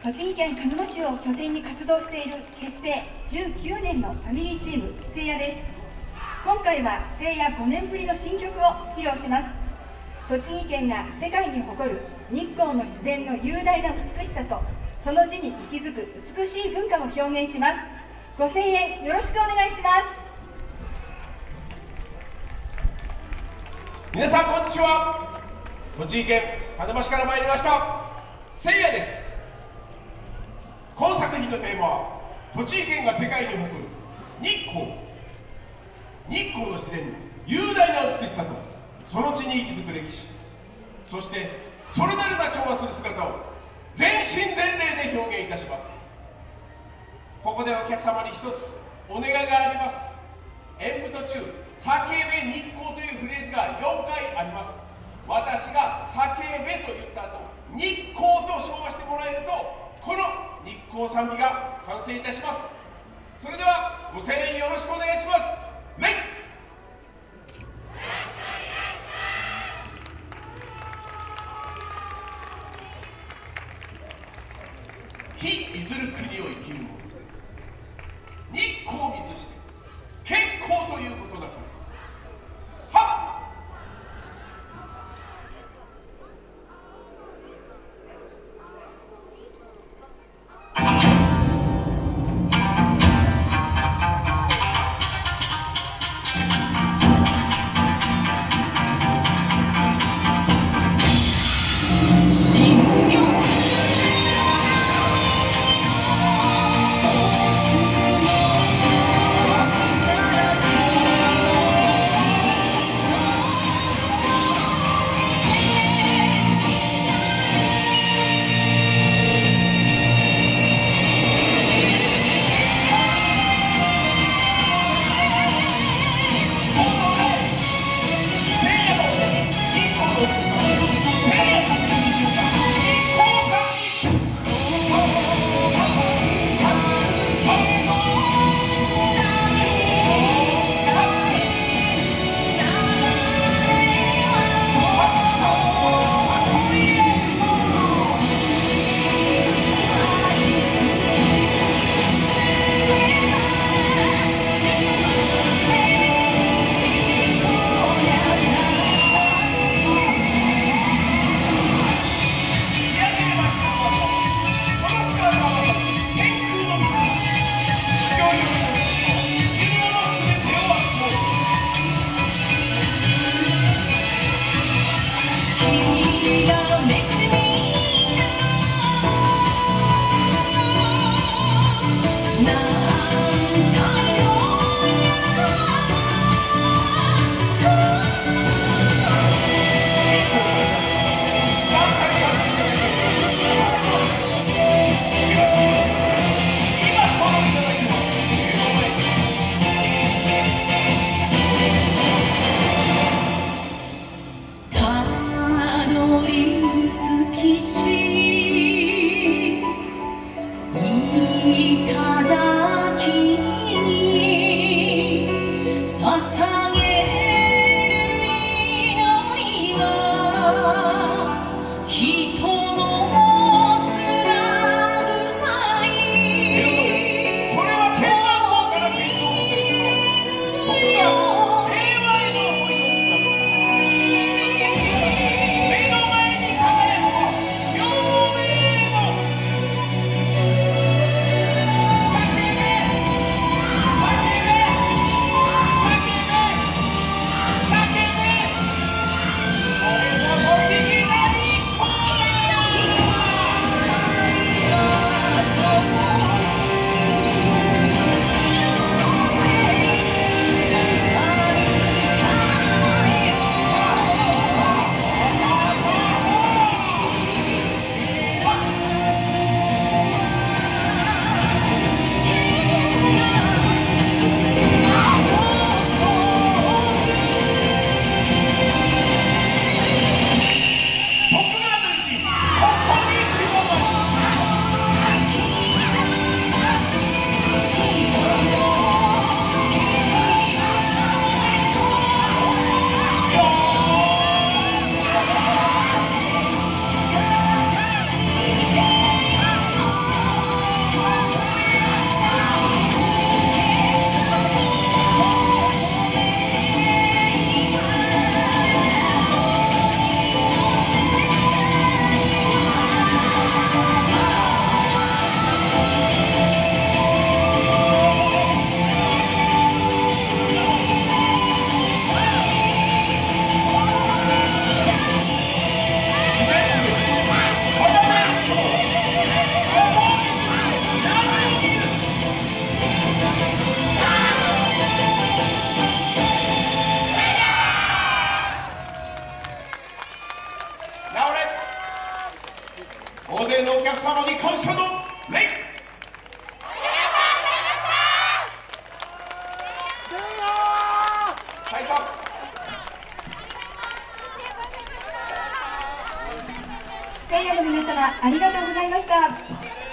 栃木県鹿沼市を拠点に活動している結成19年のファミリーチームせいやです。今回はせいや5年ぶりの新曲を披露します。栃木県が世界に誇る日光の自然の雄大な美しさとその地に息づく美しい文化を表現します。ご声援よろしくお願いします。皆さんこんにちは。栃木県鹿沼市から参りました。せいやです。のテーマは栃木県が世界に誇る日光日光の自然の雄大な美しさとその地に息づく歴史そしてそれぞれが調和する姿を全身全霊で表現いたしますここでお客様に一つお願いがあります演舞途中「叫べ日光」というフレーズが4回あります私が「叫べ」と言った後日光と称してもらえるとこの日光賛美が完成いたします。それではご声援よろしくお願いします。レイ非いずる国を生きる者。聖夜の皆様ありがとうございました。